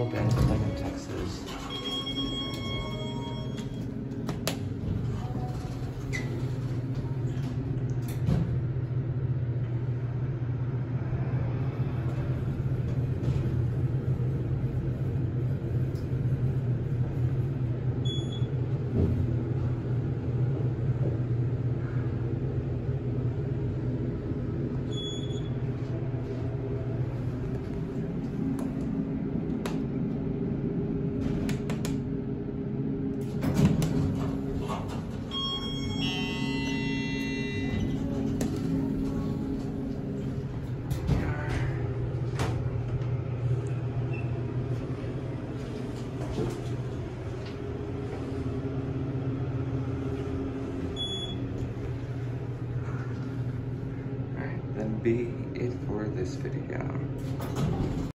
of bands playing in Texas. be it for this video.